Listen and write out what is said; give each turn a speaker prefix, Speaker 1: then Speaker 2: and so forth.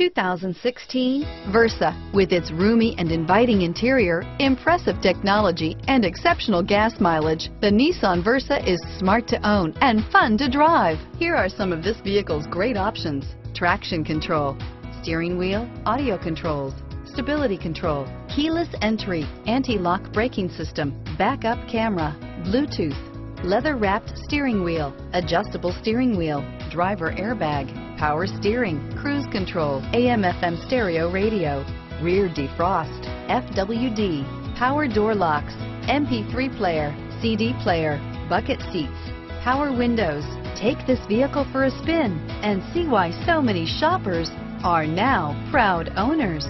Speaker 1: 2016 Versa. With its roomy and inviting interior, impressive technology, and exceptional gas mileage, the Nissan Versa is smart to own and fun to drive. Here are some of this vehicle's great options. Traction control, steering wheel, audio controls, stability control, keyless entry, anti-lock braking system, backup camera, Bluetooth, leather-wrapped steering wheel, adjustable steering wheel, driver airbag, power steering, cruise control, AM FM stereo radio, rear defrost, FWD, power door locks, MP3 player, CD player, bucket seats, power windows. Take this vehicle for a spin and see why so many shoppers are now proud owners.